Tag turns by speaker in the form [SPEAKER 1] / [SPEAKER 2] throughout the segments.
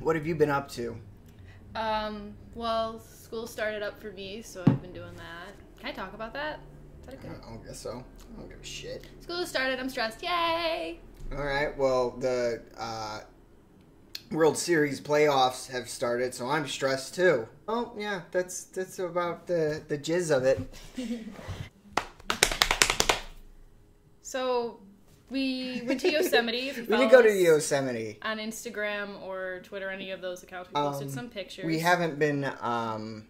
[SPEAKER 1] What have you been up to?
[SPEAKER 2] Um, well, school started up for me, so I've been doing that. Can I talk about that? Is that
[SPEAKER 1] I don't guess so. I don't give a shit.
[SPEAKER 2] School started, I'm stressed. Yay!
[SPEAKER 1] All right. Well, the uh, World Series playoffs have started, so I'm stressed too. Oh yeah, that's that's about the the jizz of it.
[SPEAKER 2] So, we went to Yosemite.
[SPEAKER 1] We did go to Yosemite.
[SPEAKER 2] On Instagram or Twitter, any of those accounts, we posted
[SPEAKER 1] Um,
[SPEAKER 2] some pictures.
[SPEAKER 1] We haven't been um,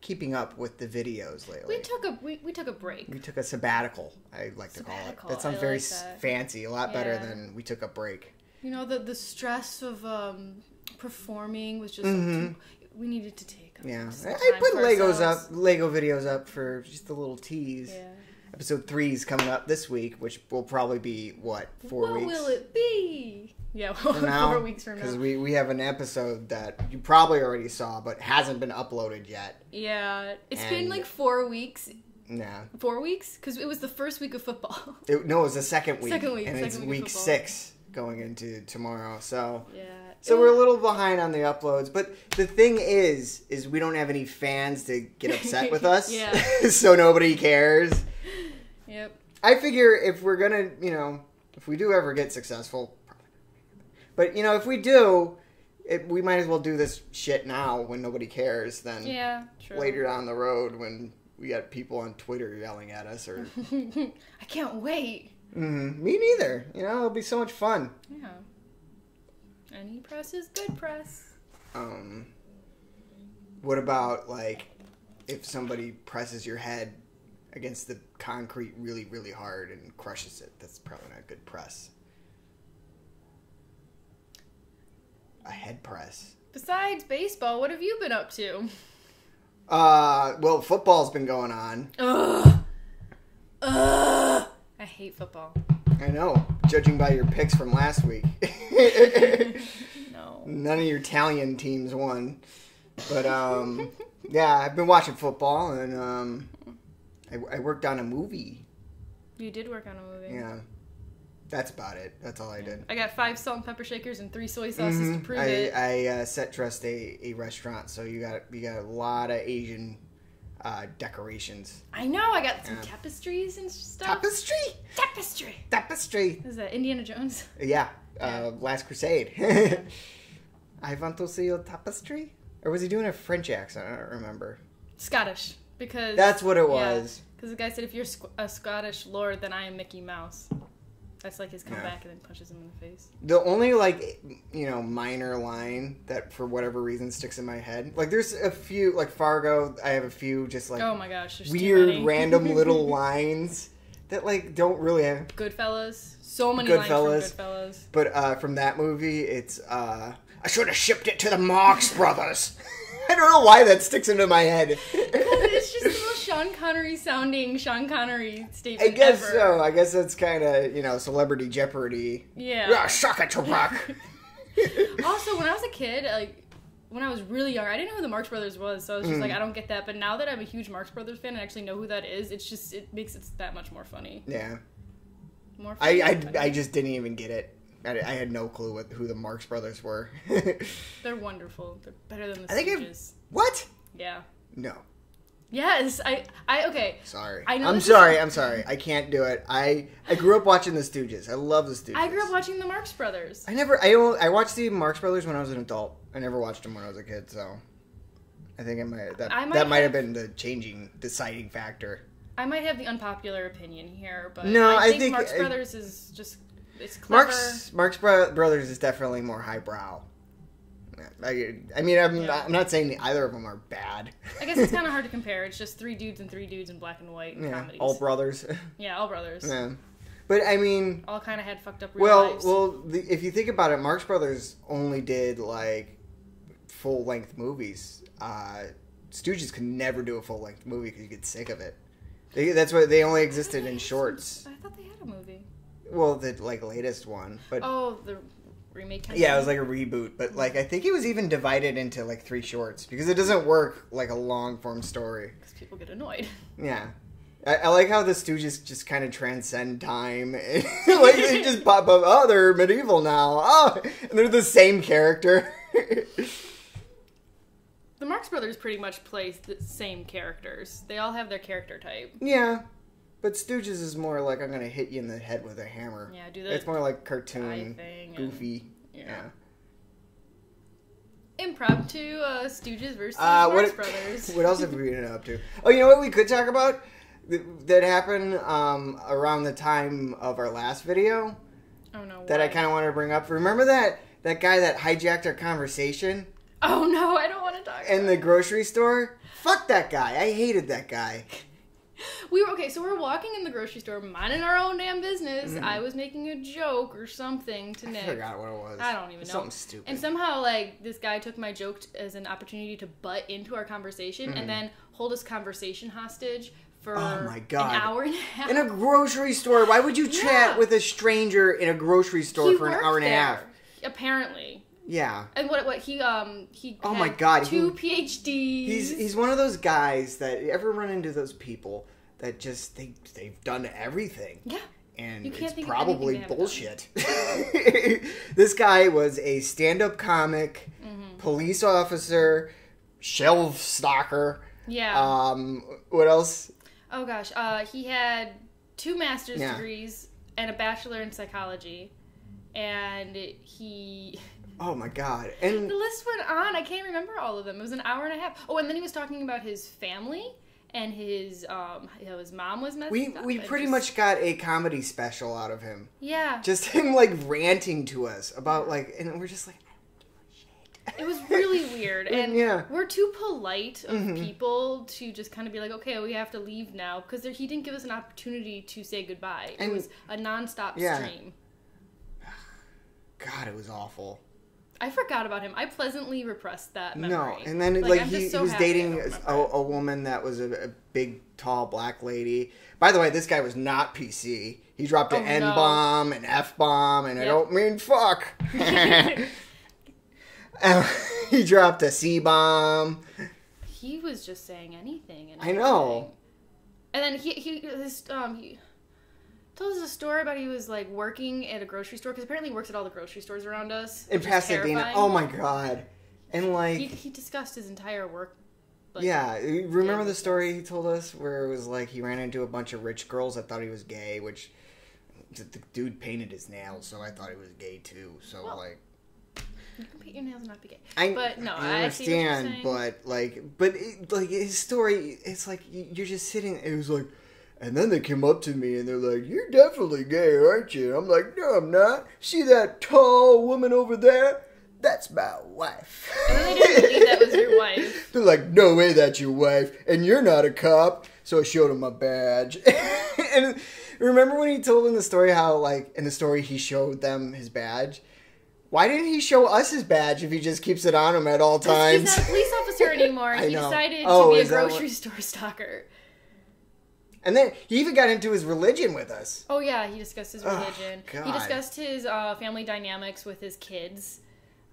[SPEAKER 1] keeping up with the videos lately.
[SPEAKER 2] We took a we, we took a break.
[SPEAKER 1] We took a sabbatical. I like to call it. That sounds
[SPEAKER 2] I
[SPEAKER 1] very
[SPEAKER 2] like that.
[SPEAKER 1] fancy. A lot better than we took a break.
[SPEAKER 2] You know the the stress of um, performing was just
[SPEAKER 1] Mhm.
[SPEAKER 2] like, too, we needed to take.
[SPEAKER 1] Yeah, I, I put Legos
[SPEAKER 2] ourselves.
[SPEAKER 1] up, Lego videos up for just a little tease.
[SPEAKER 2] Yeah.
[SPEAKER 1] Episode three is coming up this week, which will probably be what four
[SPEAKER 2] what
[SPEAKER 1] weeks What
[SPEAKER 2] will it be? Yeah,
[SPEAKER 1] from now.
[SPEAKER 2] four weeks from now.
[SPEAKER 1] Because we we have an episode that you probably already saw, but hasn't been uploaded yet.
[SPEAKER 2] Yeah, it's been like four weeks.
[SPEAKER 1] Nah,
[SPEAKER 2] Four weeks because it was the first week of football.
[SPEAKER 1] it, no, it was the second week,
[SPEAKER 2] Second week,
[SPEAKER 1] and it's
[SPEAKER 2] week
[SPEAKER 1] week six going into tomorrow. So.
[SPEAKER 2] yeah.
[SPEAKER 1] So we're a little behind on the uploads, but the thing is, is we don't have any fans to get upset with us.
[SPEAKER 2] Yeah.
[SPEAKER 1] so nobody cares.
[SPEAKER 2] Yep.
[SPEAKER 1] I figure if we're gonna, you know, if we do ever get successful, but you know, if we do, it, we might as well do this shit now when nobody cares than
[SPEAKER 2] Yeah. True.
[SPEAKER 1] later down the road when we got people on Twitter yelling at us or.
[SPEAKER 2] I can't wait.
[SPEAKER 1] mm, me neither. You know, it'll be so much fun.
[SPEAKER 2] Yeah. Any press is good press.
[SPEAKER 1] Um, what about like if somebody presses your head against the concrete really, really hard and crushes it? That's probably not a good press. A head press.
[SPEAKER 2] Besides baseball, what have you been up to?
[SPEAKER 1] Uh, well, football's been going on.
[SPEAKER 2] Ugh. Ugh. I hate football.
[SPEAKER 1] I know, judging by your picks from last week.
[SPEAKER 2] No.
[SPEAKER 1] None of your Italian teams won. But um, yeah, I've been watching football and um, I, I worked on a movie.
[SPEAKER 2] You did work on a movie.
[SPEAKER 1] Yeah, that's about it. That's all I did.
[SPEAKER 2] I got five salt and pepper shakers and three soy sauces to
[SPEAKER 1] Mhm.
[SPEAKER 2] prove
[SPEAKER 1] I,
[SPEAKER 2] it.
[SPEAKER 1] I uh, set dressed a, a restaurant, so you got you got a lot of Asian uh, decorations.
[SPEAKER 2] I know. I got some
[SPEAKER 1] Yeah.
[SPEAKER 2] tapestries and stuff.
[SPEAKER 1] Tapestry,
[SPEAKER 2] Tapestry.
[SPEAKER 1] tapestry.
[SPEAKER 2] Is that Indiana Jones?
[SPEAKER 1] Yeah,
[SPEAKER 2] Yeah.
[SPEAKER 1] Uh, Last Crusade. I want to see your tapestry. Or was he doing a French accent? I don't remember.
[SPEAKER 2] Scottish, because
[SPEAKER 1] That's what it was.
[SPEAKER 2] Because the guy said, "If you're a Scottish lord, then I am Mickey Mouse." That's like his comeback, and then punches him in the face.
[SPEAKER 1] The only like you know minor line that for whatever reason sticks in my head. Like there's a few like Fargo. I have a few just like
[SPEAKER 2] oh my gosh,
[SPEAKER 1] weird random little lines that like don't really have
[SPEAKER 2] Goodfellas. So many
[SPEAKER 1] Goodfellas.
[SPEAKER 2] lines from Goodfellas.
[SPEAKER 1] but uh from that movie it's uh I should have shipped it to the Marx brothers. I don't know why that sticks into my head.
[SPEAKER 2] it's just the most Sean Connery sounding Sean Connery statement.
[SPEAKER 1] I guess
[SPEAKER 2] ever.
[SPEAKER 1] so. I guess that's kind of, you know, celebrity jeopardy.
[SPEAKER 2] Yeah.
[SPEAKER 1] Yeah, it, Tupac.
[SPEAKER 2] Also, when I was a kid, like when I was really young, I didn't know who the Marx Brothers was, so I was just
[SPEAKER 1] Mm.
[SPEAKER 2] like, I don't get that. But now that I'm a huge Marx Brothers fan and actually know who that is, it's just it makes it that much more funny.
[SPEAKER 1] yeah.
[SPEAKER 2] More.
[SPEAKER 1] I,
[SPEAKER 2] Funny,
[SPEAKER 1] I, I just didn't even get it. I, I had no clue what, who the Marx brothers were.
[SPEAKER 2] They're wonderful. They're better than the
[SPEAKER 1] I think I've- what?
[SPEAKER 2] Yeah.
[SPEAKER 1] No.
[SPEAKER 2] Yes, I. I okay.
[SPEAKER 1] Sorry.
[SPEAKER 2] I know
[SPEAKER 1] I'm
[SPEAKER 2] this is-
[SPEAKER 1] sorry. I'm sorry. I can't do it. I I grew up watching the Stooges. I love the Stooges.
[SPEAKER 2] I grew up watching the Marx Brothers.
[SPEAKER 1] I never. I only, I watched the Marx Brothers when I was an adult. I never watched them when I was a kid. So I think I might that
[SPEAKER 2] I might
[SPEAKER 1] that might have
[SPEAKER 2] have-
[SPEAKER 1] been the changing deciding factor.
[SPEAKER 2] I might have the unpopular opinion here, but
[SPEAKER 1] No,
[SPEAKER 2] I
[SPEAKER 1] I
[SPEAKER 2] think,
[SPEAKER 1] think-
[SPEAKER 2] Marx
[SPEAKER 1] I-
[SPEAKER 2] Brothers is just it's clever.
[SPEAKER 1] Marx Marx Bro- Brothers is definitely more highbrow. I, I mean, I'm,
[SPEAKER 2] Yeah.
[SPEAKER 1] not, I'm not saying either of them are bad.
[SPEAKER 2] I guess it's kind of hard to compare. It's just three dudes and three dudes in black and white
[SPEAKER 1] yeah,
[SPEAKER 2] comedies.
[SPEAKER 1] all brothers.
[SPEAKER 2] yeah, all brothers.
[SPEAKER 1] yeah. But I mean,
[SPEAKER 2] All kind of had fucked up real
[SPEAKER 1] well,
[SPEAKER 2] lives.
[SPEAKER 1] well, the, if you think about it, Marx Brothers only did like full length movies. Uh, Stooges could never do a full length movie because you get sick of it. They, that's why they only existed in shorts.
[SPEAKER 2] I thought they had a movie.
[SPEAKER 1] Well, the like latest one, but
[SPEAKER 2] Oh, the remake?
[SPEAKER 1] yeah, it was like a reboot, but like I think it was even divided into like three shorts because it doesn't work like a long form story.
[SPEAKER 2] Because people get annoyed.
[SPEAKER 1] Yeah. I, I, like how the Stooges just kind of transcend time. like they just pop up. Oh, they're medieval now. Oh, and they're the same character.
[SPEAKER 2] the Marx Brothers pretty much play the same characters. They all have their character type.
[SPEAKER 1] Yeah, but Stooges is more like I'm gonna hit you in the head with a hammer.
[SPEAKER 2] Yeah, do that.
[SPEAKER 1] It's more like cartoon,
[SPEAKER 2] thing and-
[SPEAKER 1] goofy.
[SPEAKER 2] yeah.
[SPEAKER 1] Yeah.
[SPEAKER 2] impromptu uh, Stooges versus
[SPEAKER 1] Uh, what,
[SPEAKER 2] Brothers.
[SPEAKER 1] what else have we been up to? Oh, you know what we could talk about that happened um, around the time of our last video
[SPEAKER 2] Oh no.
[SPEAKER 1] that I kind of wanted to bring up. Remember that that guy that hijacked our conversation
[SPEAKER 2] Oh no, I don't want to talk.
[SPEAKER 1] in the grocery store? Fuck that guy. I hated that guy.
[SPEAKER 2] We were okay, so we're walking in the grocery store, minding our own damn business. I was making a joke or something to
[SPEAKER 1] Mm-hmm. I forgot what it was.
[SPEAKER 2] I don't even know.
[SPEAKER 1] Something stupid.
[SPEAKER 2] And somehow, like, this guy took my joke t- as an opportunity to butt into our conversation and then hold us conversation hostage for
[SPEAKER 1] Mm-hmm. Oh my God.
[SPEAKER 2] an hour and a half.
[SPEAKER 1] in a grocery store, why would you chat with a stranger in a grocery store
[SPEAKER 2] He
[SPEAKER 1] for an hour and a half?
[SPEAKER 2] Apparently.
[SPEAKER 1] Yeah.
[SPEAKER 2] And what what he um he
[SPEAKER 1] Oh
[SPEAKER 2] had
[SPEAKER 1] my God,
[SPEAKER 2] two
[SPEAKER 1] he-
[SPEAKER 2] PhDs.
[SPEAKER 1] He's he's one of those guys that you ever run into those people that just they they've done everything.
[SPEAKER 2] yeah.
[SPEAKER 1] And
[SPEAKER 2] You can't
[SPEAKER 1] it's probably bullshit. this guy was a stand-up comic,
[SPEAKER 2] Mm-hmm.
[SPEAKER 1] police officer, shelf stalker.
[SPEAKER 2] Yeah.
[SPEAKER 1] Um, what else?
[SPEAKER 2] oh gosh. Uh, he had two master's
[SPEAKER 1] Yeah.
[SPEAKER 2] degrees and a bachelor in psychology, and he.
[SPEAKER 1] Oh my god! And
[SPEAKER 2] The list went on. I can't remember all of them. It was an hour and a half. Oh, and then he was talking about his family and his um, you know, his mom was messed
[SPEAKER 1] we
[SPEAKER 2] up.
[SPEAKER 1] we pretty
[SPEAKER 2] just-
[SPEAKER 1] much got a comedy special out of him.
[SPEAKER 2] yeah.
[SPEAKER 1] Just him like ranting to us about like, and we're just like,
[SPEAKER 2] It was really weird, and
[SPEAKER 1] Yeah. Mm-hmm.
[SPEAKER 2] we're too polite of people to just kind of be like, okay, we have to leave now because he didn't give us an opportunity to say goodbye.
[SPEAKER 1] And-
[SPEAKER 2] it was a nonstop
[SPEAKER 1] Yeah.
[SPEAKER 2] stream.
[SPEAKER 1] God, it was awful.
[SPEAKER 2] I forgot about him. I pleasantly repressed that memory.
[SPEAKER 1] No, and then like,
[SPEAKER 2] I'm
[SPEAKER 1] he,
[SPEAKER 2] just
[SPEAKER 1] he was dating a, a woman that was a, a big, tall black lady. By the way, this guy was not PC. He dropped an
[SPEAKER 2] Oh,
[SPEAKER 1] N
[SPEAKER 2] no.
[SPEAKER 1] bomb, an F bomb, and I don't mean fuck. He dropped a C bomb.
[SPEAKER 2] He was just saying anything. And
[SPEAKER 1] I know.
[SPEAKER 2] And then he he his um he told us a story about he was like working at a grocery store because apparently he works at all the grocery stores around us.
[SPEAKER 1] In Pasadena. Oh my god. And like,
[SPEAKER 2] He he discussed his entire work. like,
[SPEAKER 1] yeah, remember
[SPEAKER 2] Yeah.
[SPEAKER 1] the story he told us where it was like he ran into a bunch of rich girls that thought he was gay, which the, dude painted his nails, so I thought he was gay too. So
[SPEAKER 2] Well,
[SPEAKER 1] like,
[SPEAKER 2] You can paint your nails and not be gay.
[SPEAKER 1] I,
[SPEAKER 2] But no,
[SPEAKER 1] I
[SPEAKER 2] I see what you're
[SPEAKER 1] understand,
[SPEAKER 2] saying.
[SPEAKER 1] but like, but it, like his story, it's like you're just sitting. It was like, and then they came up to me and they're like, "You're definitely gay, aren't you?" I'm like, "No, I'm not. See that tall woman over there? That's my wife."
[SPEAKER 2] And then they didn't believe that was your wife.
[SPEAKER 1] They're like, "No way, that's your wife, and you're not a cop." So I showed him my badge. and remember when he told them the story how, like, in the story he showed them his badge. Why didn't he show us his badge if he just keeps it on him at all times?
[SPEAKER 2] He's not a police officer anymore.
[SPEAKER 1] I
[SPEAKER 2] He decided
[SPEAKER 1] Oh,
[SPEAKER 2] to be a
[SPEAKER 1] that what-
[SPEAKER 2] grocery store stalker.
[SPEAKER 1] And then he even got into his religion with us.
[SPEAKER 2] Oh yeah, he discussed his
[SPEAKER 1] Oh,
[SPEAKER 2] religion. he discussed his uh, family dynamics with his kids.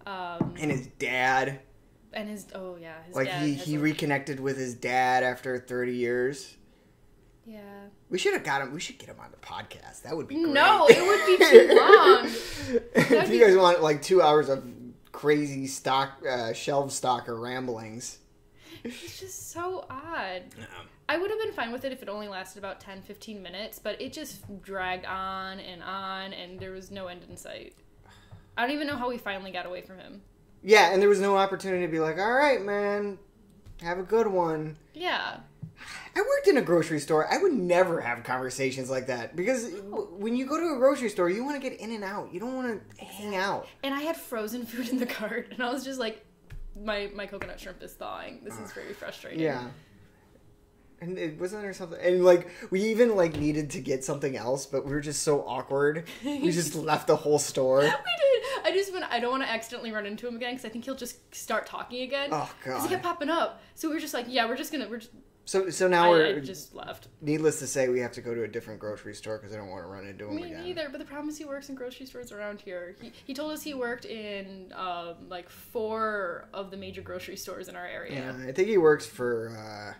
[SPEAKER 2] Um,
[SPEAKER 1] And his dad.
[SPEAKER 2] and his oh yeah, his
[SPEAKER 1] Like,
[SPEAKER 2] dad
[SPEAKER 1] he, he reconnected with his dad after 30 years.
[SPEAKER 2] yeah.
[SPEAKER 1] We should have got him. We should get him on the podcast. That would be great.
[SPEAKER 2] No, it would be too long.
[SPEAKER 1] if you
[SPEAKER 2] be-
[SPEAKER 1] guys want like two hours of crazy stock uh, shelf stalker ramblings,
[SPEAKER 2] It's just so odd. I would have been fine with it if it only lasted about 10, 15 minutes, but it just dragged on and on, and there was no end in sight. I don't even know how we finally got away from him.
[SPEAKER 1] yeah, and there was no opportunity to be like, "All right, man, have a good one."
[SPEAKER 2] Yeah.
[SPEAKER 1] I worked in a grocery store. I would never have conversations like that because w- when you go to a grocery store, you want to get in and out. You don't want to hang out.
[SPEAKER 2] And I had frozen food in the cart, and I was just like, my, my coconut shrimp is thawing. This is very frustrating.
[SPEAKER 1] Yeah. And it wasn't there something, and like we even like needed to get something else, but we were just so awkward. We just left the whole store.
[SPEAKER 2] We did. I just went. I don't want to accidentally run into him again because I think he'll just start talking again.
[SPEAKER 1] Oh,
[SPEAKER 2] Because he kept popping up. So we were just like, yeah, we're just gonna. We're just.
[SPEAKER 1] So so now
[SPEAKER 2] I,
[SPEAKER 1] we're
[SPEAKER 2] I just left.
[SPEAKER 1] needless to say we have to go to a different grocery store because I don't want to run into him
[SPEAKER 2] Me
[SPEAKER 1] again.
[SPEAKER 2] neither. But the problem is he works in grocery stores around here. He, he told us he worked in um, like four of the major grocery stores in our area.
[SPEAKER 1] Yeah, I think he works for uh,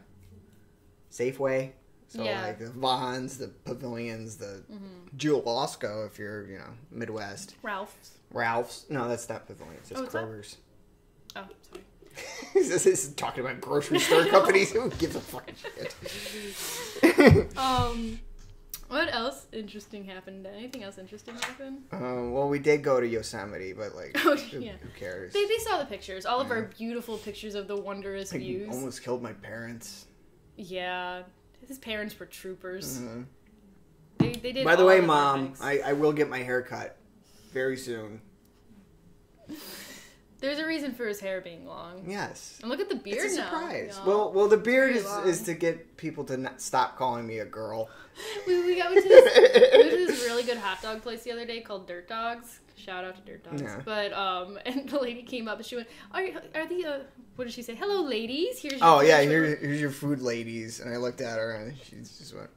[SPEAKER 1] Safeway. So
[SPEAKER 2] Yeah.
[SPEAKER 1] like the Vons, the Pavilions, the
[SPEAKER 2] Mm-hmm.
[SPEAKER 1] Jewel Osco if you're you know Midwest.
[SPEAKER 2] Ralph's.
[SPEAKER 1] Ralph's. No, that's not Pavilions. It's
[SPEAKER 2] Oh?
[SPEAKER 1] Kroger's.
[SPEAKER 2] Oh, sorry.
[SPEAKER 1] this is talking about grocery store companies. Who gives a fucking shit?
[SPEAKER 2] Um, what else interesting happened? Anything else interesting happen?
[SPEAKER 1] Um, well, we did go to Yosemite, but like,
[SPEAKER 2] Oh,
[SPEAKER 1] who,
[SPEAKER 2] yeah.
[SPEAKER 1] who cares?
[SPEAKER 2] They, they saw the pictures, all of our beautiful pictures of the wondrous
[SPEAKER 1] I
[SPEAKER 2] views.
[SPEAKER 1] almost killed my parents.
[SPEAKER 2] Yeah, his parents were troopers.
[SPEAKER 1] Mhm.
[SPEAKER 2] They, they did.
[SPEAKER 1] By the way, mom. I, I will get my hair cut very soon.
[SPEAKER 2] There's a reason for his hair being long.
[SPEAKER 1] Yes.
[SPEAKER 2] And look at the beard
[SPEAKER 1] It's a
[SPEAKER 2] now.
[SPEAKER 1] surprise.
[SPEAKER 2] y'all.
[SPEAKER 1] Well, well, the beard is,
[SPEAKER 2] long.
[SPEAKER 1] is to get people to not stop calling me a girl.
[SPEAKER 2] we, we got went to this, we to this really good hot dog place the other day called Dirt Dogs. Shout out to Dirt Dogs.
[SPEAKER 1] Yeah.
[SPEAKER 2] But um, and the lady came up and she went, "Are are the uh, what did she say? Hello, ladies. Here's your
[SPEAKER 1] Oh yeah, here, here's your food, ladies. And I looked at her and she just went.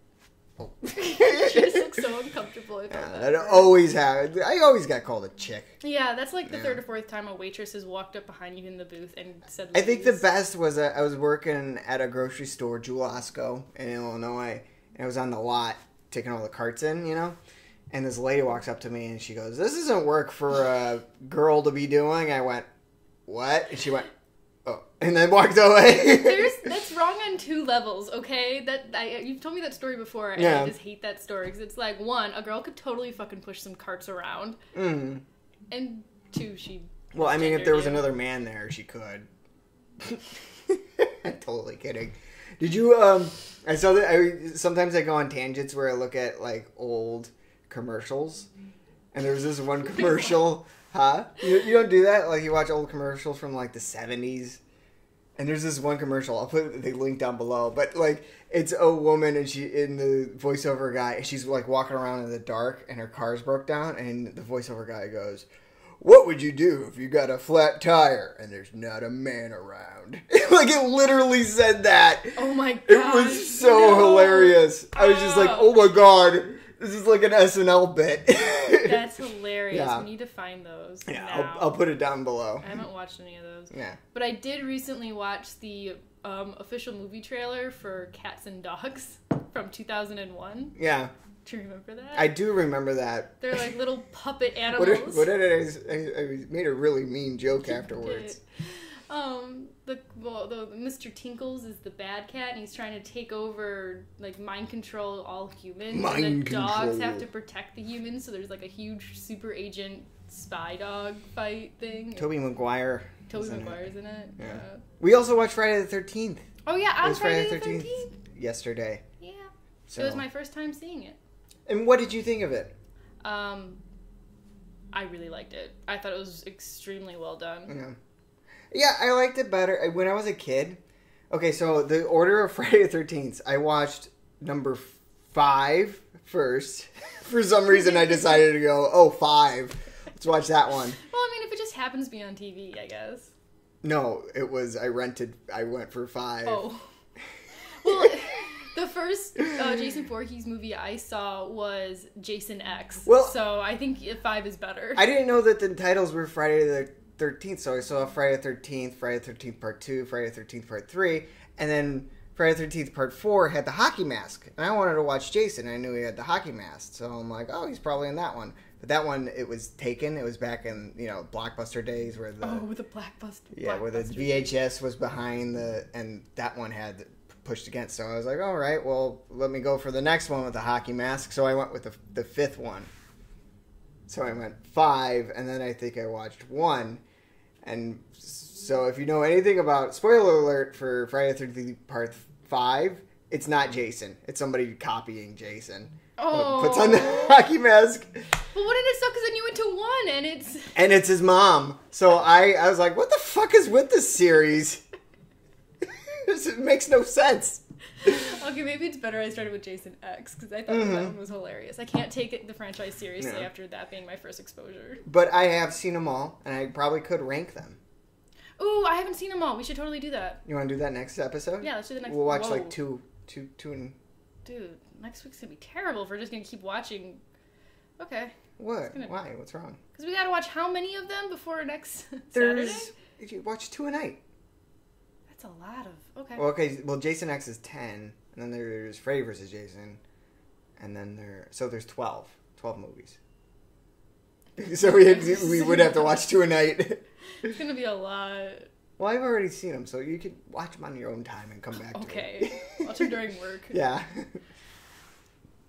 [SPEAKER 1] Oh.
[SPEAKER 2] she just looked so uncomfortable. I
[SPEAKER 1] Yeah,
[SPEAKER 2] bad
[SPEAKER 1] that always happened. I always got called a chick.
[SPEAKER 2] Yeah, that's like the
[SPEAKER 1] Yeah.
[SPEAKER 2] third or fourth time a waitress has walked up behind you in the booth and said.
[SPEAKER 1] I think the best was that I was working at a grocery store, Jewel Osco, in Illinois, and I was on the lot taking all the carts in, you know. And this lady walks up to me and she goes, "This isn't work for a girl to be doing." I went, "What?" And she went, "Oh," and then walked away.
[SPEAKER 2] Wrong on two levels. Okay, that I, you've told me that story before, and
[SPEAKER 1] Yeah.
[SPEAKER 2] I just hate that story because it's like one, a girl could totally fucking push some carts around,
[SPEAKER 1] mm.
[SPEAKER 2] and two, she.
[SPEAKER 1] Well, I mean, if there was
[SPEAKER 2] you.
[SPEAKER 1] another man there, she could. I'm totally kidding. Did you? Um, I saw that. I sometimes I go on tangents where I look at like old commercials, and there's this one commercial. Huh? You, you don't do that? Like you watch old commercials from like the '70s, and there's this one commercial. I'll put the link down below. But like, it's a woman and she in the voiceover guy, and she's like walking around in the dark, and her car's broke down, and the voiceover guy goes. What would you do if you got a flat tire and there's not a man around? like it literally said that.
[SPEAKER 2] Oh my god.
[SPEAKER 1] It was so hilarious. I was just like, oh my god, this is like an SNL bit.
[SPEAKER 2] That's hilarious.
[SPEAKER 1] Yeah.
[SPEAKER 2] We need to find those.
[SPEAKER 1] yeah. I'll, I'll put it down below.
[SPEAKER 2] I haven't watched any of those,
[SPEAKER 1] Yeah.
[SPEAKER 2] but I did recently watch the um, official movie trailer for Cats and Dogs from 2001.
[SPEAKER 1] Yeah,
[SPEAKER 2] Do you remember that?
[SPEAKER 1] I do remember that.
[SPEAKER 2] They're like little puppet
[SPEAKER 1] What
[SPEAKER 2] animals.
[SPEAKER 1] did, what did I, I, I made a really mean joke afterwards.
[SPEAKER 2] Did. Um, the well, the Mr. Tinkles is the bad cat, and he's trying to take over, like mind control all humans. and
[SPEAKER 1] Mind
[SPEAKER 2] the dogs have to protect the humans, so there's like a huge super agent spy dog fight thing.
[SPEAKER 1] Tobey Maguire.
[SPEAKER 2] Tobey
[SPEAKER 1] was in it.
[SPEAKER 2] Maguire's in it.
[SPEAKER 1] Yeah.
[SPEAKER 2] Uh,
[SPEAKER 1] We also watched Friday the Thirteenth
[SPEAKER 2] oh yeah,
[SPEAKER 1] It was
[SPEAKER 2] Friday,
[SPEAKER 1] Friday
[SPEAKER 2] the
[SPEAKER 1] the 13th.
[SPEAKER 2] Thirteenth.
[SPEAKER 1] yesterday.
[SPEAKER 2] Yeah,
[SPEAKER 1] So.
[SPEAKER 2] it was my first time seeing it.
[SPEAKER 1] And what did you think of it?
[SPEAKER 2] Um, I really liked it. I thought it was extremely well done.
[SPEAKER 1] Yeah. Yeah, I liked it better when I was a kid. Okay, so the order of Friday the Thirteenth, I watched number five first. For some reason, I decided to go, oh, five. Let's watch that one.
[SPEAKER 2] Well, I mean, if it just happens to be on TV, I guess.
[SPEAKER 1] No, it was I rented. I went for five.
[SPEAKER 2] Oh. Well, the first uh, Jason Voorhees movie I saw was Jason X.
[SPEAKER 1] Well-
[SPEAKER 2] so I think five is better.
[SPEAKER 1] I didn't know that the titles were Friday the Thirteenth, so I saw Friday the Thirteenth, Friday the Thirteenth Part Two, Friday the Thirteenth Part Three, and then Friday the Thirteenth Part Four had the hockey mask, and I wanted to watch Jason. I knew he had the hockey mask, so I'm like, oh, he's probably in that one. But that one, it was taken. It was back in you know blockbuster days where the
[SPEAKER 2] oh, the Blackbuster.
[SPEAKER 1] yeah where the VHS was behind the and that one had pushed against. So I was like, all right, well, let me go for the next one with the hockey mask. So I went with the the fifth one. So I went five, and then I think I watched one. And so if you know anything about spoiler alert for Friday the Thirteenth Part Five, it's not Jason. It's somebody copying Jason.
[SPEAKER 2] Oh.
[SPEAKER 1] Puts on the oh. hockey mask,
[SPEAKER 2] But what did it suck? Because then you went to one, and it's
[SPEAKER 1] and it's his mom. So I I was like, what the fuck is with this series? it makes no sense.
[SPEAKER 2] okay. Maybe it's better I started with Jason X because I thought that one was hilarious. I can't take it, the franchise seriously
[SPEAKER 1] Mm-hmm.
[SPEAKER 2] After that being my first exposure.
[SPEAKER 1] But I have seen them all, and I probably could rank them.
[SPEAKER 2] Ooh, I haven't seen them all. We should totally do that.
[SPEAKER 1] You want to do that next episode?
[SPEAKER 2] Yeah, let's do the next.
[SPEAKER 1] We'll watch
[SPEAKER 2] Whoa.
[SPEAKER 1] like two, two, two, and
[SPEAKER 2] Dude, next week's gonna be terrible if we're just gonna keep watching. Okay,
[SPEAKER 1] what?
[SPEAKER 2] gonna-
[SPEAKER 1] Why? What's wrong?
[SPEAKER 2] because we gotta watch how many of them before next
[SPEAKER 1] There's
[SPEAKER 2] Saturday?
[SPEAKER 1] if you watch two a night.
[SPEAKER 2] That's a lot of. Okay.
[SPEAKER 1] Well, okay. Well, Jason X is ten, and then there's Freddy vs. Jason, and then there. So there's 12. 12 movies. So we we would have to watch two a night.
[SPEAKER 2] It's gonna be a lot.
[SPEAKER 1] Well, I've already seen them, so you could watch them on your own time and come back.
[SPEAKER 2] Okay.
[SPEAKER 1] To
[SPEAKER 2] Watch them during work.
[SPEAKER 1] yeah.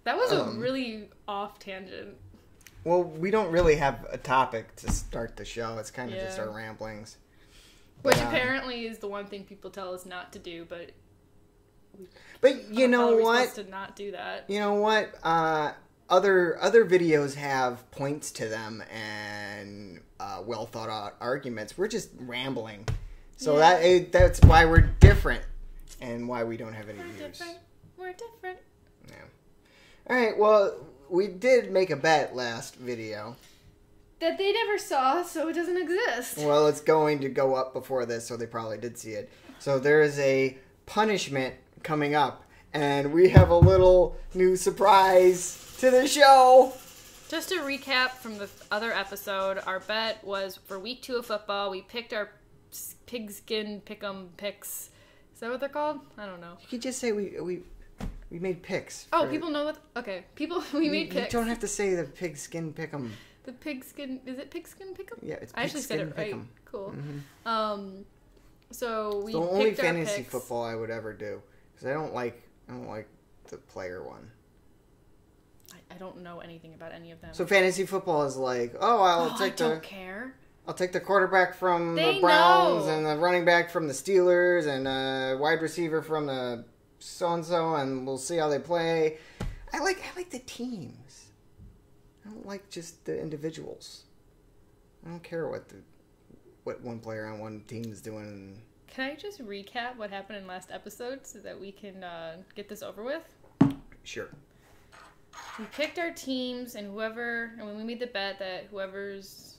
[SPEAKER 2] That was a
[SPEAKER 1] Um,
[SPEAKER 2] really off tangent.
[SPEAKER 1] Well, we don't really have a topic to start the show. It's kind of just our ramblings.
[SPEAKER 2] Which
[SPEAKER 1] uh,
[SPEAKER 2] apparently is the one thing people tell us not to do, but
[SPEAKER 1] But you know what?
[SPEAKER 2] to not do that?
[SPEAKER 1] You know what? Uh, other other videos have points to them and uh, well thought out arguments. We're just rambling, so
[SPEAKER 2] Yeah.
[SPEAKER 1] that it, that's why we're different and why we don't have any
[SPEAKER 2] We're
[SPEAKER 1] views.
[SPEAKER 2] different. We're different.
[SPEAKER 1] Yeah. All right. Well, we did make a bet last video.
[SPEAKER 2] That they never saw, so it doesn't exist.
[SPEAKER 1] Well, it's going to go up before this, so they probably did see it. So there is a punishment coming up, and we have a little new surprise to the show.
[SPEAKER 2] Just to recap from the other episode, our bet was for week two of football. We picked our pigskin pick'em picks. Is that what they're called? I don't know.
[SPEAKER 1] You could just say we we we made picks.
[SPEAKER 2] Oh, people know what? Okay, people. We
[SPEAKER 1] you,
[SPEAKER 2] made
[SPEAKER 1] you
[SPEAKER 2] picks.
[SPEAKER 1] don't have to say the pigskin pick'em.
[SPEAKER 2] The pigskin. Is it pigskin pick'em?
[SPEAKER 1] Yeah, it's
[SPEAKER 2] I actually said
[SPEAKER 1] pigskin
[SPEAKER 2] it right.
[SPEAKER 1] pick'em.
[SPEAKER 2] Cool.
[SPEAKER 1] Mhm.
[SPEAKER 2] Um, so we
[SPEAKER 1] the only fantasy football I would ever do because I don't like I don't like the player one.
[SPEAKER 2] I, I don't know anything about any of them.
[SPEAKER 1] So fantasy football is like, oh, I'll
[SPEAKER 2] oh, I
[SPEAKER 1] take the
[SPEAKER 2] don't care.
[SPEAKER 1] I'll take the quarterback from
[SPEAKER 2] They
[SPEAKER 1] the Browns
[SPEAKER 2] know.
[SPEAKER 1] and the running back from the Steelers and a wide receiver from the so and so, and we'll see how they play. I like I like the teams. I don't like just the individuals. I don't care what the what one player on one team is doing.
[SPEAKER 2] Can I just recap what happened in last episode so that we can uh, get this over with?
[SPEAKER 1] Sure.
[SPEAKER 2] We picked our teams, and whoever, and when we made the bet that whoever's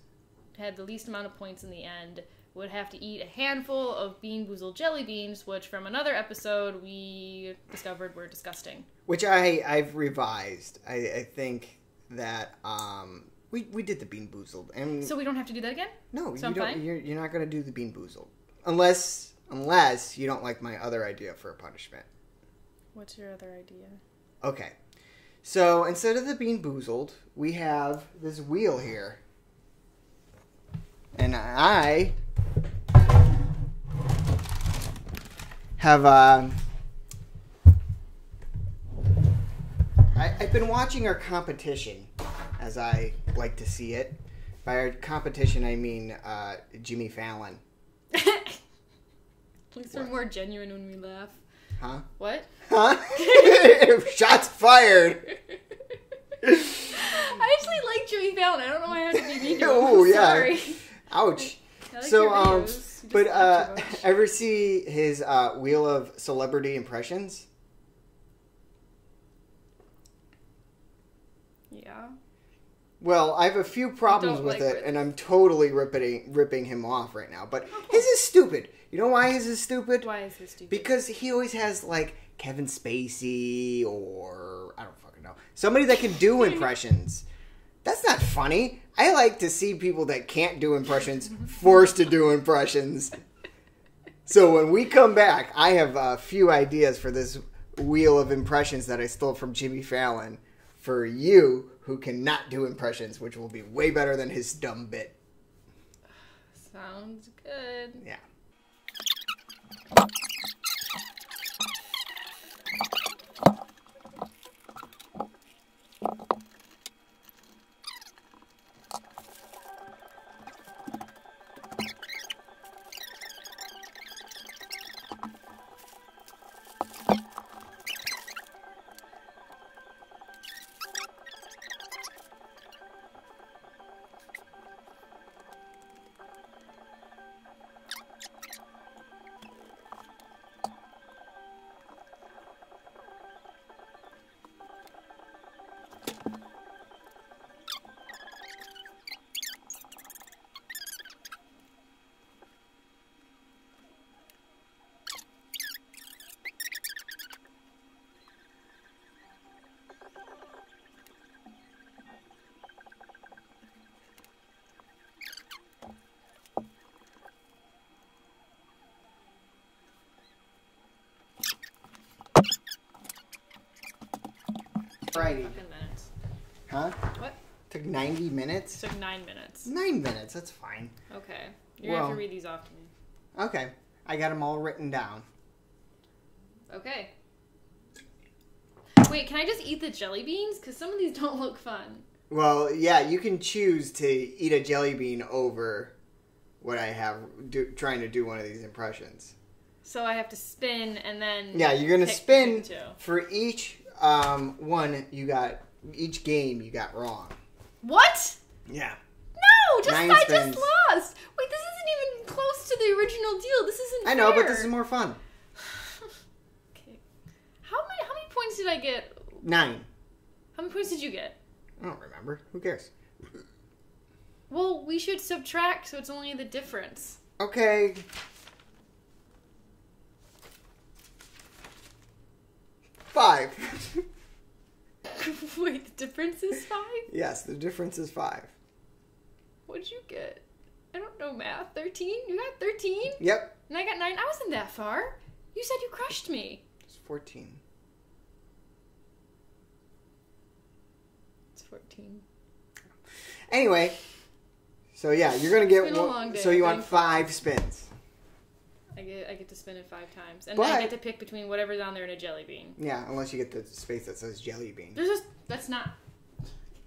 [SPEAKER 2] had the least amount of points in the end would have to eat a handful of Bean Boozled jelly beans, which from another episode we discovered were disgusting.
[SPEAKER 1] Which I I've revised. I, I think that um we we did the bean boozled and
[SPEAKER 2] So we don't have to do that again?
[SPEAKER 1] no
[SPEAKER 2] so
[SPEAKER 1] you
[SPEAKER 2] I'm
[SPEAKER 1] don't
[SPEAKER 2] fine?
[SPEAKER 1] you're you're not gonna do the bean boozled unless unless you don't like my other idea for a punishment.
[SPEAKER 2] What's your other idea?
[SPEAKER 1] Okay. So instead of the bean boozled, we have this wheel here. And I have um I, I've been watching our competition, as I like to see it. By our competition, I mean uh, Jimmy Fallon.
[SPEAKER 2] At least we're more genuine when we laugh.
[SPEAKER 1] Huh?
[SPEAKER 2] What?
[SPEAKER 1] Huh? Shots fired.
[SPEAKER 2] I actually like Jimmy Fallon. I don't know why I have to be mean to him.
[SPEAKER 1] Oh, yeah.
[SPEAKER 2] Sorry.
[SPEAKER 1] Ouch.
[SPEAKER 2] Like
[SPEAKER 1] so, um,
[SPEAKER 2] videos. You just
[SPEAKER 1] but uh, ever see his uh, wheel of celebrity impressions?
[SPEAKER 2] Yeah.
[SPEAKER 1] Well, I have a few problems with
[SPEAKER 2] like
[SPEAKER 1] it, and I'm totally ripping ripping him off right now. But his is stupid. You know why his is stupid?
[SPEAKER 2] Why is this stupid?
[SPEAKER 1] Because he always has like Kevin Spacey or I don't fucking know somebody that can do impressions. That's not funny. I like to see people that can't do impressions forced to do impressions. So when we come back, I have a few ideas for this wheel of impressions that I stole from Jimmy Fallon for you who cannot do impressions, which will be way better than his dumb bit.
[SPEAKER 2] Sounds good.
[SPEAKER 1] Yeah. Righty.
[SPEAKER 2] Fucking minutes.
[SPEAKER 1] Huh?
[SPEAKER 2] What?
[SPEAKER 1] Took 90 minutes?
[SPEAKER 2] Took nine minutes.
[SPEAKER 1] Nine minutes, that's fine.
[SPEAKER 2] Okay. You're gonna have to read these off to me.
[SPEAKER 1] Okay, I got them all written down.
[SPEAKER 2] Okay. Wait, can I just eat the jelly beans? Because some of these don't look fun.
[SPEAKER 1] Well, yeah, you can choose to eat a jelly bean over what I have do, trying to do one of these impressions.
[SPEAKER 2] So I have to spin and then.
[SPEAKER 1] Yeah, you're gonna spin for each um, one you got. Each game you got wrong.
[SPEAKER 2] What?
[SPEAKER 1] Yeah.
[SPEAKER 2] No, just
[SPEAKER 1] Nine
[SPEAKER 2] I
[SPEAKER 1] spins.
[SPEAKER 2] just lost. Wait, this isn't even close to the original deal. This isn't.
[SPEAKER 1] I know, but this is more fun.
[SPEAKER 2] okay. How many? How many points did I get?
[SPEAKER 1] Nine.
[SPEAKER 2] How many points did you get?
[SPEAKER 1] I don't remember. Who cares?
[SPEAKER 2] Well, we should subtract, so it's only the difference.
[SPEAKER 1] Okay. Five.
[SPEAKER 2] Wait, the difference is five.
[SPEAKER 1] yes, the difference is five.
[SPEAKER 2] What'd you get? I don't know math. Thirteen? You got thirteen?
[SPEAKER 1] Yep.
[SPEAKER 2] And I got nine. I wasn't that far. You said you crushed me.
[SPEAKER 1] It's 14.
[SPEAKER 2] It's fourteen.
[SPEAKER 1] Anyway, so yeah, you're gonna get
[SPEAKER 2] It's been a
[SPEAKER 1] one- so you want five spins.
[SPEAKER 2] I get I get to spin it five times, and then I get to pick between whatever's on there and a jelly bean.
[SPEAKER 1] Yeah, unless you get the space that says jelly bean.
[SPEAKER 2] There's just that's not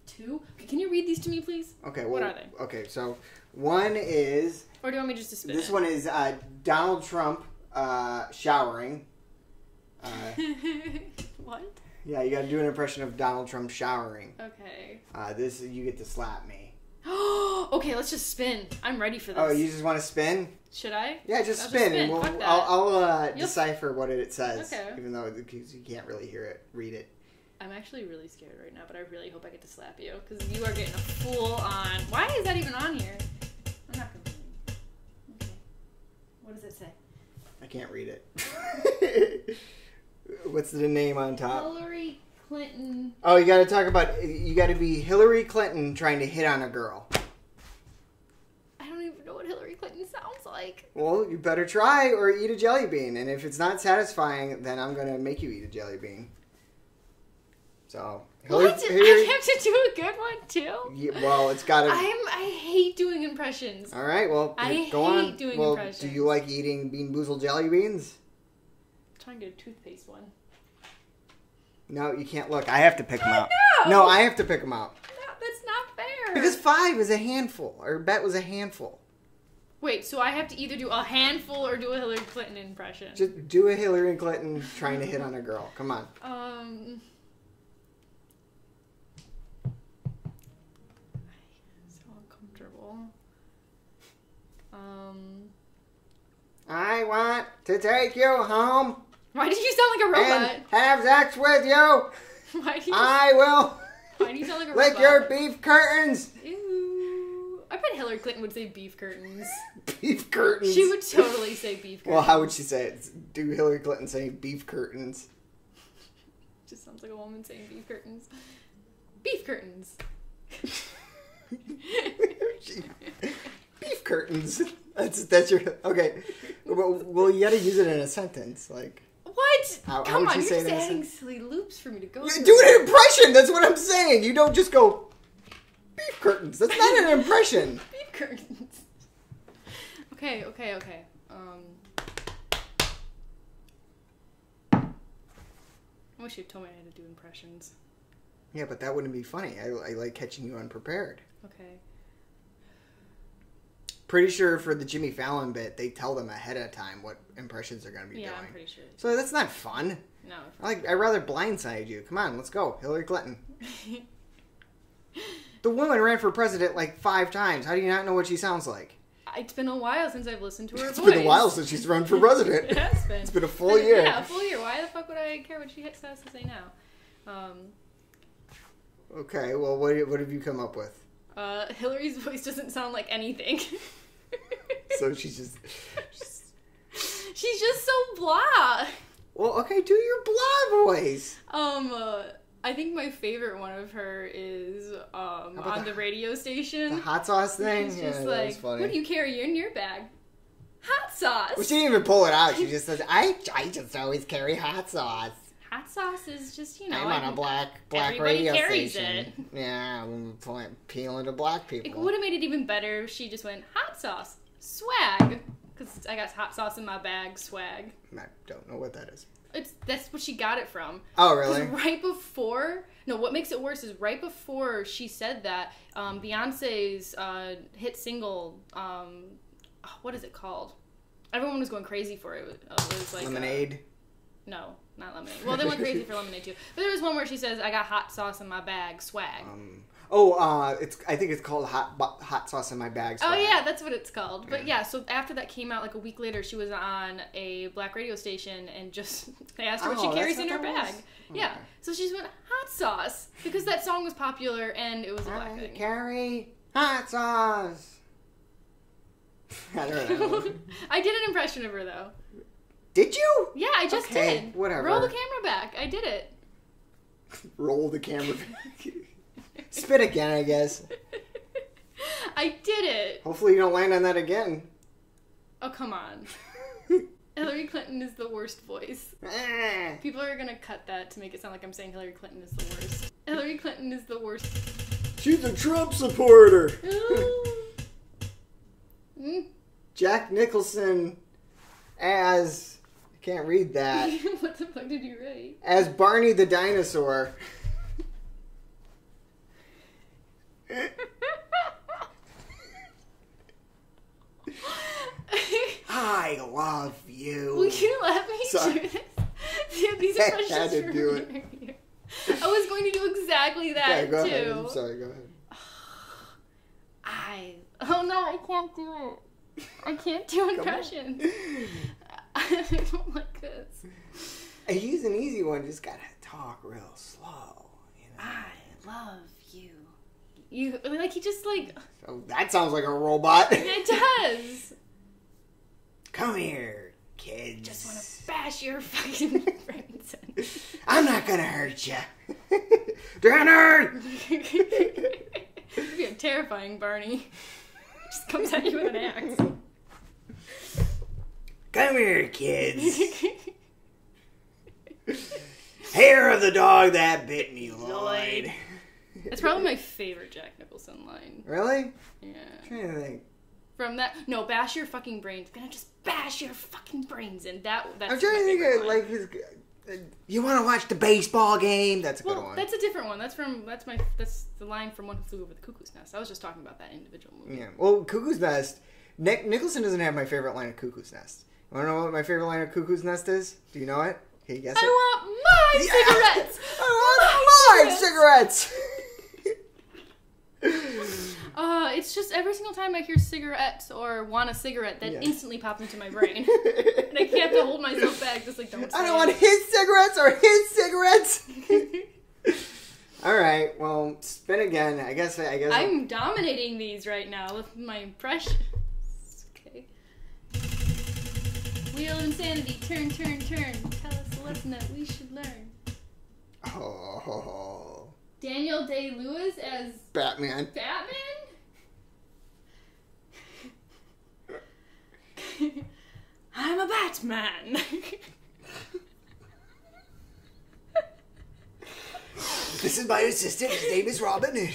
[SPEAKER 2] two. Can you read these to me, please?
[SPEAKER 1] Okay, well,
[SPEAKER 2] What are they?
[SPEAKER 1] Okay, so one is
[SPEAKER 2] Or do you want me just to spin
[SPEAKER 1] this
[SPEAKER 2] it?
[SPEAKER 1] one is uh, Donald Trump uh, showering. Uh,
[SPEAKER 2] what?
[SPEAKER 1] yeah, you got to do an impression of Donald Trump showering.
[SPEAKER 2] Okay.
[SPEAKER 1] Uh, this you get to slap me.
[SPEAKER 2] okay, let's just spin. I'm ready for this.
[SPEAKER 1] Oh, you just want to spin?
[SPEAKER 2] Should I?
[SPEAKER 1] Yeah, just
[SPEAKER 2] I'll just
[SPEAKER 1] spin,
[SPEAKER 2] spin,
[SPEAKER 1] and we'll. I'll, I'll uh, decipher what it says,
[SPEAKER 2] Okay.
[SPEAKER 1] even though you can't really hear it, read it.
[SPEAKER 2] I'm actually really scared right now, but I really hope I get to slap you because you are getting a full on. Why is that even on here? I'm not complaining. Okay. What does it say?
[SPEAKER 1] I can't read it. What's the name on top?
[SPEAKER 2] Hillary Clinton.
[SPEAKER 1] Oh, you got to talk about. You got to be Hillary Clinton trying to hit on a girl.
[SPEAKER 2] I don't even know what Hillary Clinton sounds like.
[SPEAKER 1] Well, you better try or eat a jelly bean, and if it's not satisfying, then I'm gonna make you eat a jelly bean. So, Hillary,
[SPEAKER 2] what?
[SPEAKER 1] Hillary-
[SPEAKER 2] I have to do a good one too.
[SPEAKER 1] Yeah, well, it's got to.
[SPEAKER 2] I'm. I hate doing impressions.
[SPEAKER 1] All right, well,
[SPEAKER 2] I
[SPEAKER 1] go on.
[SPEAKER 2] hate doing
[SPEAKER 1] well,
[SPEAKER 2] impressions.
[SPEAKER 1] do you like eating Bean Boozled jelly beans?
[SPEAKER 2] I'm trying to get a toothpaste one.
[SPEAKER 1] No, you can't look. I have to pick them out.
[SPEAKER 2] No!
[SPEAKER 1] No, I have to pick them out
[SPEAKER 2] No, that's not fair.
[SPEAKER 1] because five is a handful, or bet was a handful.
[SPEAKER 2] wait, so I have to either do a handful or do a Hillary Clinton impression.
[SPEAKER 1] Just do a Hillary Clinton trying to hit on a girl. Come on.
[SPEAKER 2] Um. So uncomfortable. Um.
[SPEAKER 1] I want to take you home
[SPEAKER 2] Why did you sound like a robot?
[SPEAKER 1] and have sex with you.
[SPEAKER 2] Why do you?
[SPEAKER 1] I will
[SPEAKER 2] why do you sound like a
[SPEAKER 1] lick
[SPEAKER 2] robot?
[SPEAKER 1] your beef curtains.
[SPEAKER 2] Ew. I bet Hillary Clinton would say beef curtains.
[SPEAKER 1] Beef curtains.
[SPEAKER 2] She would totally say beef curtains.
[SPEAKER 1] Well, how would she say it? Do Hillary Clinton say beef curtains?
[SPEAKER 2] Just sounds like a woman saying beef curtains. Beef curtains.
[SPEAKER 1] Beef curtains. That's that's your okay. Well, well, you got to use it in a sentence. Like,
[SPEAKER 2] What?
[SPEAKER 1] How- how
[SPEAKER 2] Come
[SPEAKER 1] would
[SPEAKER 2] on,
[SPEAKER 1] you
[SPEAKER 2] you're
[SPEAKER 1] say
[SPEAKER 2] just
[SPEAKER 1] that in a
[SPEAKER 2] adding silly loops for me to go.
[SPEAKER 1] you do an impression. That's what I'm saying. You don't just go beef curtains. That's not an impression.
[SPEAKER 2] Beef curtains. Okay, okay, okay. Um. I wish you'd told me I had to do impressions.
[SPEAKER 1] Yeah, but that wouldn't be funny. I, I like catching you unprepared.
[SPEAKER 2] Okay.
[SPEAKER 1] Pretty sure for the Jimmy Fallon bit, they tell them ahead of time what impressions they're going to be
[SPEAKER 2] Yeah,
[SPEAKER 1] doing.
[SPEAKER 2] I'm pretty sure.
[SPEAKER 1] So that's not fun.
[SPEAKER 2] No.
[SPEAKER 1] I like. I'd rather blindside you. Come on, let's go, Hillary Clinton. The woman ran for president like five times. How do you not know what she sounds like?
[SPEAKER 2] it's been a while since I've listened to her
[SPEAKER 1] It's
[SPEAKER 2] voice.
[SPEAKER 1] It's been a while since she's run for president.
[SPEAKER 2] It has been.
[SPEAKER 1] It's been a full year.
[SPEAKER 2] Yeah, a full year. Why the fuck would I care what she has to say now? Um,
[SPEAKER 1] Okay, well, what, what have you come up with?
[SPEAKER 2] Uh, Hillary's voice doesn't sound like anything.
[SPEAKER 1] So she's just. just-
[SPEAKER 2] She's just so blah.
[SPEAKER 1] well, okay, do your blah voice.
[SPEAKER 2] Um, uh, I think my favorite one of her is um on
[SPEAKER 1] the-
[SPEAKER 2] the radio station.
[SPEAKER 1] The hot sauce thing?
[SPEAKER 2] She's
[SPEAKER 1] yeah,
[SPEAKER 2] just
[SPEAKER 1] that
[SPEAKER 2] like,
[SPEAKER 1] was funny.
[SPEAKER 2] "What do you carry in your bag? Hot sauce."
[SPEAKER 1] Well, she didn't even pull it out. She just says, "I, I just always carry hot sauce.
[SPEAKER 2] Hot sauce is just you know.
[SPEAKER 1] I'm on a black black radio
[SPEAKER 2] carries
[SPEAKER 1] station. Yeah, I'm peeling to black people.
[SPEAKER 2] It would have made it even better if she just went hot sauce, swag. because I got hot sauce in my bag swag.
[SPEAKER 1] I don't know what that is.
[SPEAKER 2] It's that's what she got it from.
[SPEAKER 1] Oh really?
[SPEAKER 2] Right before, no, what makes it worse is right before she said that, um, Beyonce's uh, hit single, um, what is it called? Everyone was going crazy for it. It was, it was like
[SPEAKER 1] Lemonade.
[SPEAKER 2] no, not lemonade. Well, they went crazy for lemonade too. But there was one where she says, "I got hot sauce in my bag, swag."
[SPEAKER 1] Um, oh, uh, it's. I think it's called hot hot sauce in my bag.
[SPEAKER 2] Oh yeah, that's what it's called. But yeah, so after that came out, like a week later, she was on a black radio station and just they asked her what
[SPEAKER 1] Oh,
[SPEAKER 2] she carries in her bag. Yeah,
[SPEAKER 1] Okay.
[SPEAKER 2] so she just went hot sauce because that song was popular and it was a black
[SPEAKER 1] I
[SPEAKER 2] thing.
[SPEAKER 1] carry hot sauce. I don't know.
[SPEAKER 2] I did an impression of her though.
[SPEAKER 1] Did you
[SPEAKER 2] Yeah, I just
[SPEAKER 1] Okay,
[SPEAKER 2] did.
[SPEAKER 1] whatever.
[SPEAKER 2] Roll the camera back. I did it.
[SPEAKER 1] roll the camera? back? Spit again, I guess.
[SPEAKER 2] I did it.
[SPEAKER 1] Hopefully, you don't land on that again.
[SPEAKER 2] Oh come on. Hillary Clinton is the worst voice.
[SPEAKER 1] Eh.
[SPEAKER 2] People are gonna cut that to make it sound like I'm saying Hillary Clinton is the worst. Hillary Clinton is the worst.
[SPEAKER 1] She's a Trump supporter.
[SPEAKER 2] Mm.
[SPEAKER 1] Jack Nicholson as can't read that
[SPEAKER 2] what the fuck did you write?
[SPEAKER 1] as Barney the dinosaur. I love you.
[SPEAKER 2] Will you let me
[SPEAKER 1] Sorry.
[SPEAKER 2] do this? Yeah, these
[SPEAKER 1] I had to do it.
[SPEAKER 2] I was going to do exactly that
[SPEAKER 1] yeah, go
[SPEAKER 2] too.
[SPEAKER 1] ahead. I'm sorry. Go ahead.
[SPEAKER 2] I oh no, I can't do it. I can't do impressions. I don't like this.
[SPEAKER 1] He's an easy one. Just gotta talk real slow. You know?
[SPEAKER 2] I love you. You like he just like
[SPEAKER 1] Oh, that sounds like a robot.
[SPEAKER 2] it does.
[SPEAKER 1] Come here, kids.
[SPEAKER 2] Just want to bash your fucking brains in.
[SPEAKER 1] I'm not gonna hurt you. Dinner.
[SPEAKER 2] It'd be terrifying, Barney. Just comes at you with an axe.
[SPEAKER 1] Come here, kids. Hair of the dog that bit me, Lloyd.
[SPEAKER 2] That's probably my favorite Jack Nicholson line.
[SPEAKER 1] Really?
[SPEAKER 2] Yeah.
[SPEAKER 1] I'm trying to think.
[SPEAKER 2] From that, no, bash your fucking brains. Gonna just bash your fucking brains in. That. That's
[SPEAKER 1] I'm trying to think of
[SPEAKER 2] line.
[SPEAKER 1] like his. uh, You want to watch the baseball game? That's a good one.
[SPEAKER 2] that's a different one. That's from that's my that's the line from One Who Flew Over the Cuckoo's Nest. I was just talking about that individual movie.
[SPEAKER 1] Yeah. Well, Cuckoo's Nest. Nick Nicholson doesn't have my favorite line of Cuckoo's Nest. Want to know what my favorite line of Cuckoo's Nest is? Do you know it? Can you guess it?
[SPEAKER 2] I want my
[SPEAKER 1] Yeah.
[SPEAKER 2] cigarettes.
[SPEAKER 1] I want my cigarettes.
[SPEAKER 2] Uh, it's just every single time I hear cigarettes or want a cigarette, that
[SPEAKER 1] Yeah.
[SPEAKER 2] instantly pops into my brain, and I can't to hold myself back. Just like don't.
[SPEAKER 1] I don't want his cigarettes or his cigarettes. All right. Well, spin again. I guess. I guess.
[SPEAKER 2] I'm dominating these right now with my impressions. Okay. Wheel of insanity, turn, turn, turn. Tell us a lesson that we should learn.
[SPEAKER 1] Oh,
[SPEAKER 2] Daniel Day Lewis as
[SPEAKER 1] Batman.
[SPEAKER 2] Batman. I'm a Batman.
[SPEAKER 1] This is my assistant. His name is Robin.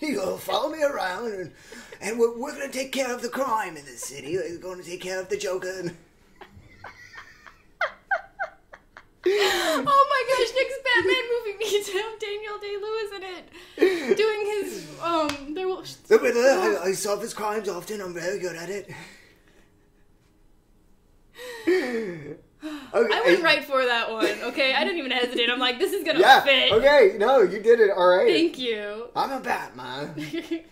[SPEAKER 1] He'll follow me around, and, and we're, we're going to take care of the crime in this city. We're going to take care of the Joker. And...
[SPEAKER 2] oh my gosh, next Batman movie needs to have Daniel Day Lewis in it. Doing his um there will
[SPEAKER 1] I, I solve his crimes often. I'm very good at it. Okay.
[SPEAKER 2] I went right for that one, okay? I didn't even hesitate. I'm like, this is gonna
[SPEAKER 1] Yeah.
[SPEAKER 2] fit.
[SPEAKER 1] Okay. No, you did it. All right.
[SPEAKER 2] Thank you.
[SPEAKER 1] I'm a Batman.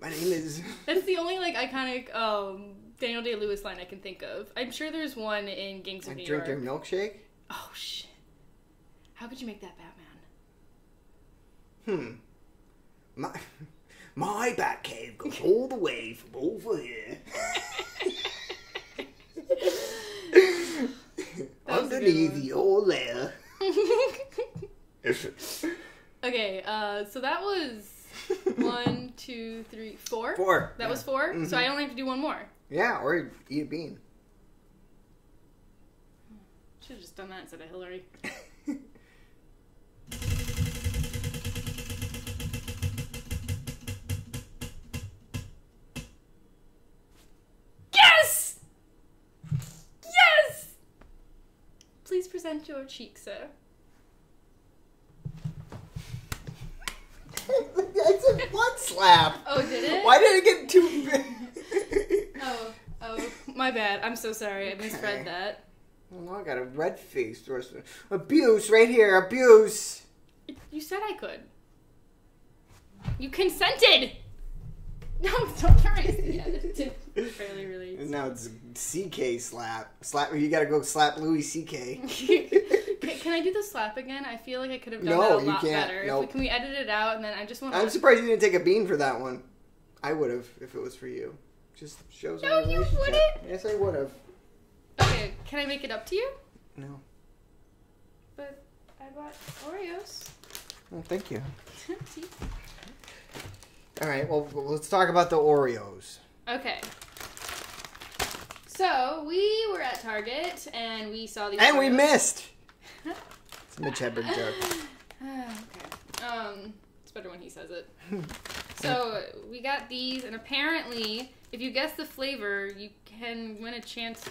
[SPEAKER 1] My name is.
[SPEAKER 2] That's the only like iconic um Daniel Day Lewis line I can think of. I'm sure there's one in Gangs of
[SPEAKER 1] I
[SPEAKER 2] New
[SPEAKER 1] drink
[SPEAKER 2] York.
[SPEAKER 1] your milkshake.
[SPEAKER 2] Oh shit. How could you make that Batman?
[SPEAKER 1] Hmm. My my bat cave goes all the way from over here.
[SPEAKER 2] That was a good
[SPEAKER 1] Underneath your lair.
[SPEAKER 2] okay, uh, so that was one, two, three, four.
[SPEAKER 1] Four.
[SPEAKER 2] That
[SPEAKER 1] yeah.
[SPEAKER 2] was 4
[SPEAKER 1] Mhm.
[SPEAKER 2] So I only have to do one more.
[SPEAKER 1] Yeah, or eat a bean.
[SPEAKER 2] Should have just done that instead of Hillary. yes! Yes! Please present your cheek, sir.
[SPEAKER 1] It's a one slap.
[SPEAKER 2] Oh, did it?
[SPEAKER 1] Why did it get two?
[SPEAKER 2] oh, oh, my bad. I'm so sorry. I misread that.
[SPEAKER 1] Well, I got a red face. The rest of it- Abuse right here. Abuse.
[SPEAKER 2] You said I could. You consented. No, don't try to fairly release.
[SPEAKER 1] Now it's CK slap. Slap. You gotta go slap Louis CK.
[SPEAKER 2] can, can I do the slap again? I feel like I could have done
[SPEAKER 1] No,
[SPEAKER 2] that a
[SPEAKER 1] you
[SPEAKER 2] lot better.
[SPEAKER 1] Nope.
[SPEAKER 2] we, can we edit it out and then I just want
[SPEAKER 1] I'm surprised you didn't take a bean for that one. I would have if it was for you. Just shows.
[SPEAKER 2] No, you wouldn't.
[SPEAKER 1] Yes, I would have.
[SPEAKER 2] Okay, can I make it up to you?
[SPEAKER 1] No.
[SPEAKER 2] But I bought Oreos.
[SPEAKER 1] Well, thank you.
[SPEAKER 2] See?
[SPEAKER 1] All right. Well, let's talk about the Oreos.
[SPEAKER 2] Okay. So we were at Target and we saw these.
[SPEAKER 1] And we missed. It's a Mitch Hedberg joke.
[SPEAKER 2] okay. Um, it's better when he says it. So we got these, and apparently, if you guess the flavor, you can win a chance,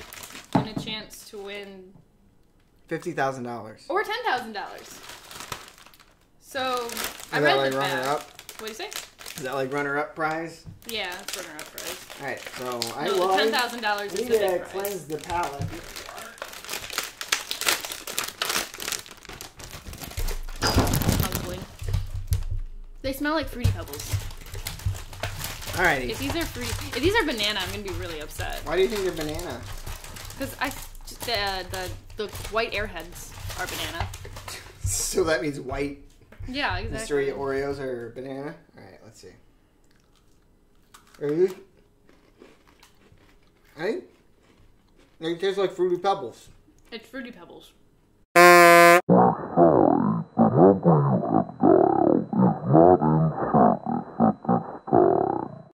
[SPEAKER 2] a chance to win,
[SPEAKER 1] Fifty thousand dollars.
[SPEAKER 2] or ten thousand dollars. So I
[SPEAKER 1] that
[SPEAKER 2] read
[SPEAKER 1] like
[SPEAKER 2] the
[SPEAKER 1] runner up?
[SPEAKER 2] What do you say?
[SPEAKER 1] Is that like runner up prize?
[SPEAKER 2] Yeah, it's runner up prize.
[SPEAKER 1] All right. So I
[SPEAKER 2] No, ten thousand dollars is the
[SPEAKER 1] need to
[SPEAKER 2] big prize.
[SPEAKER 1] cleanse the palate.
[SPEAKER 2] Probably. They smell like fruity pebbles.
[SPEAKER 1] Alrighty.
[SPEAKER 2] If these are fruity, if these are banana, I'm gonna be really upset.
[SPEAKER 1] Why do you think they're banana?
[SPEAKER 2] Because I, the, the the white airheads are banana.
[SPEAKER 1] So that means white
[SPEAKER 2] Yeah, exactly.
[SPEAKER 1] mystery Oreos are banana. All right, let's see. Ready? I think they taste like fruity pebbles.
[SPEAKER 2] It's fruity pebbles.